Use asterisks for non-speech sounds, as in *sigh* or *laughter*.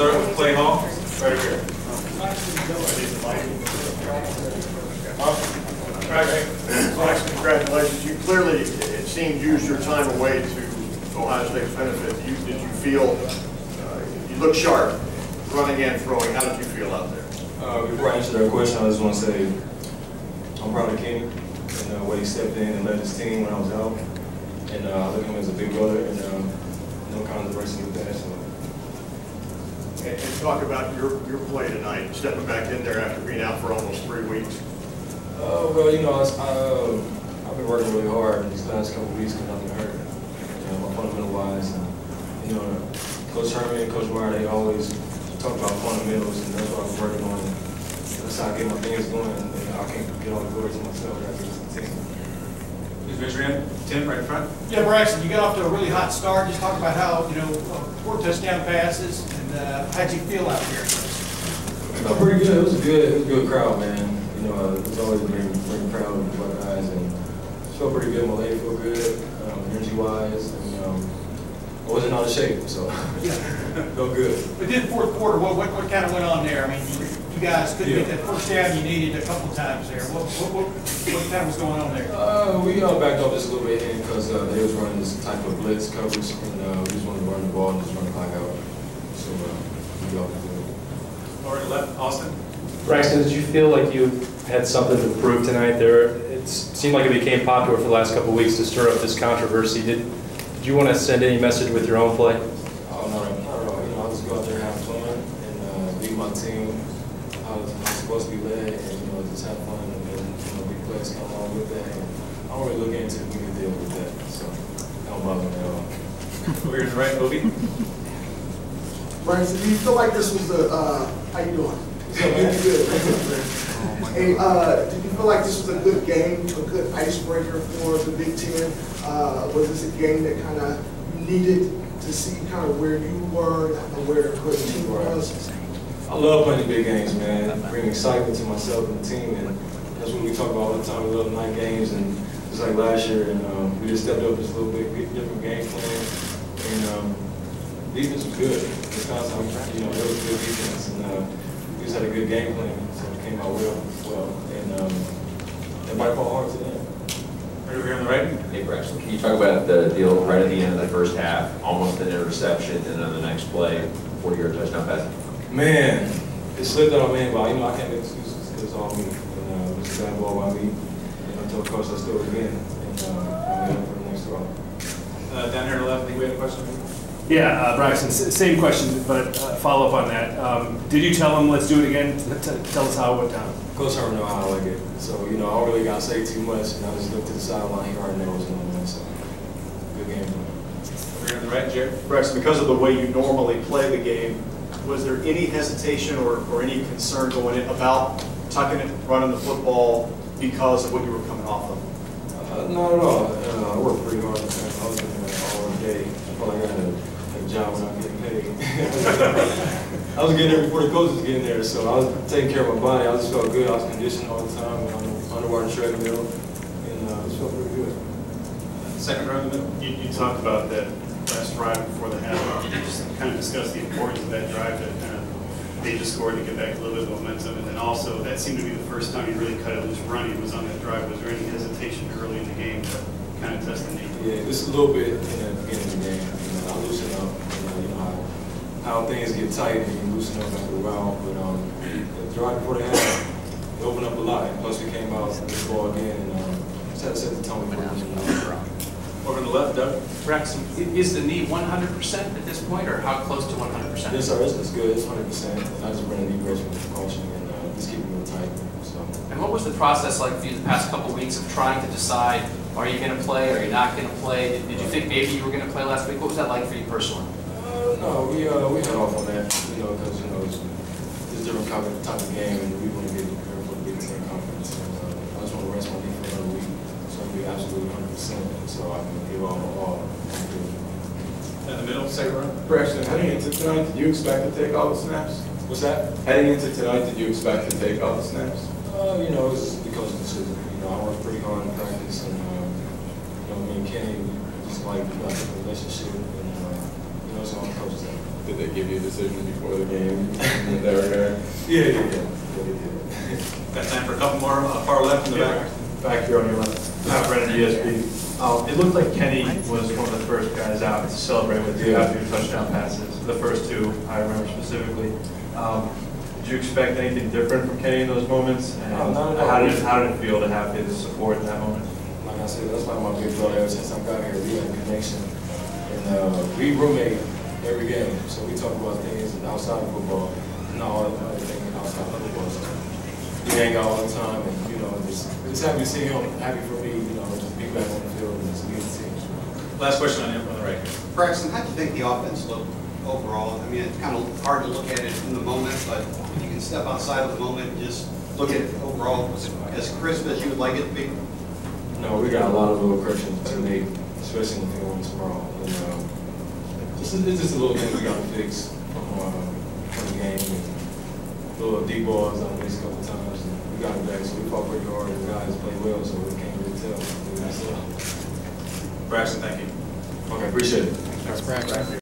start with Clay Hall, right here. Max, congratulations. You clearly, it seemed, used your time away to Ohio State's benefit. You- Did you feel, uh, you look sharp, running and throwing. How did you feel out there? Uh, before I answer that question, I just want to say I'm proud of Kenny and uh, what he stepped in and led his team when I was out. And uh, I look at him as a big brother and um, no controversy with that. So. And and talk about your, your play tonight, stepping back in there after being out for almost three weeks. Uh, well, you know, I, I, uh, I've been working really hard these last couple of weeks because I've hurt. You know, my fundamental wise. And, you know, Coach Herman and Coach Meyer, they always talk about fundamentals, and that's what I'm working on. That's how I get my fingers going, and, I can't get all the glory to myself. Get team. Please raise your hand. Tim, right in front. Yeah, Braxton, you got off to a really hot start. Just talk about how, you know, uh, four touchdown passes, and uh, how'd you feel out there? No, pretty good. It was a good, it was a good crowd, man. You know, uh, it's always been very proud of the Buckeyes, and it felt pretty good. My leg felt good, um, energy-wise, and um, I wasn't out of shape, so *laughs* felt good. But then fourth quarter, what, what, what kind of went on there? I mean, you, you guys couldn't get Yeah. that first down you needed a couple times there. What, what, what, what kind was going on there? Uh, we uh, backed off just a little bit in because uh, they was running this type of blitz coverage, and uh, we just wanted to run the ball and just run the clock out. So uh, we got to do it. Over left, Austin. Braxton, did you feel like you had something to prove tonight there? It seemed like it became popular for the last couple of weeks to stir up this controversy. Did, did you want to send any message with your own play? Oh, no, not at all. You know, I just go out there and have fun and uh, lead my team how it's how supposed to be led and, you know, just have fun and, and you know, big plays come along with that. And I don't really look into the big deal with that, so that don't bother me at all. *laughs* Over here to the right, Obi. Braxton, do you feel like this was a, uh, how you doing? Good, good. *laughs* Hey, uh, did you feel like this was a good game, a good icebreaker for the Big Ten? Uh, was this a game that kind of needed to see kind of where you were and where, where the team was? I love playing the big games, man. Bring excitement to myself and the team, and that's what we talk about all the time. We love night games, and just like last year, and um, we just stepped up just a little bit, different game plan, and um, defense was good. Wisconsin, you know, it was good defense, and uh, we just had a good game plan, so it came out well, well, and um, it might fall hard to them. Right over here on the right. Hey Braxton, can you talk about the deal right at the end of the first half, almost an interception, and then the next play, 40-yard touchdown pass? Man, it slipped out of my hand, but you know, I can't make excuses because it's all me. And uh, it was a bad ball by me. And I told coach let's do again. And uh, I made up for the next throw. Uh, down here to the left, I think we had a question. Yeah, uh, Braxton, same question, but uh, follow up on that. Um, Did you tell him, let's do it again? T- t- Tell us how it went down. Coach already know how I like it. So, you know, I don't really got to say too much. And I just looked to the sideline. He already knows what's going on. So, good game plan. Over here on the right, Jared. Braxton, because of the way you normally play the game, was there any hesitation or, or any concern going in about tucking it, running the football because of what you were coming off of? Uh, not at all. Uh, I worked pretty hard. I was in there all day. I felt like I had a, a job when I getting paid. *laughs* I was getting there before the coaches was getting there, so I was taking care of my body. I just felt good. I was conditioned all the time on the underwater treadmill, and uh, it felt pretty good. Second row in the middle. You, you talked about that last drive before the half, Could you just kind of discuss the importance of that drive to kind of, they just scored to get back a little bit of momentum, and then also, that seemed to be the first time you really cut it loose running was on that drive, was there any hesitation early in the game to kind of test the knee? Yeah, just a little bit in the beginning of the game. You know, I loosen up. You know, you know how, how things get tight and you loosen up after a while. But um, the drive before the half, it opened up a lot. Plus, we came out with the ball again and um, just had to set the tone for it. Over on the left, Doug. I- is the knee 100% at this point, or how close to 100%? Yes, sir. It's, it's good. It's 100%. I just ran a knee brace with precaution and uh, just keeping it tight. So. And what was the process like for you the past couple weeks of trying to decide, are you going to play, are you not going to play? Did did you think maybe you were going to play last week? What was that like for you personally? Uh, no, we uh, we had off on that, you know, because you know it's, it's a different type of, type of game, and we want to get prepared for the Big Ten conference. And, uh, I just want to rest my knee for another week, so I can be absolutely 100 percent, so I can give all my all. In the middle, second row. Braxton, heading into tonight, did you expect to take all the snaps? What's that? Heading into tonight, did you expect to take all the snaps? Uh, you know, it's because of the decision. You know, I worked pretty hard in practice, and um, you know, me and Kenny, we just like we got a relationship, and uh, you know, it's all coaches. The Did they give you a decision before the game? They were there? Yeah, yeah, yeah. Yeah, they did. *laughs* Got time for a couple more, uh, far left in the back. Back here on your left, uh, Brennan, ESP. Um, It looked like Kenny was one of the first guys out to celebrate with you after your touchdown passes, the first two, I remember specifically. Um, Did you expect anything different from Kenny in those moments? And No, not at all. How did, it- how did it feel to have his support in that moment? Like I said, that's like my big brother ever since I got here. We had a connection. And uh, we roommate every game. So we talk about things outside of football, not all the other things outside of football. So we hang out all the time and, you know, just, just happy to see him, happy for me, you know, just be back on the field and just lead the team. Last question on the, on the right. Braxton, how do you think the offense looked overall? I mean, it's kind of hard to look at it in the moment, but if you can step outside of the moment and just look at it overall, was it as crisp as you would like it to be? No, we got a lot of little corrections to make, especially in the film tomorrow. And, um, just, it's just a little thing we gotta fix from, uh, from the game. And little deep balls I missed a couple times. We got it back, so we fought pretty hard. The guys played well, so we can't really tell. Messed. Braxton, thank you. Okay, appreciate it. Thanks, Braxton.